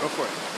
Go for it.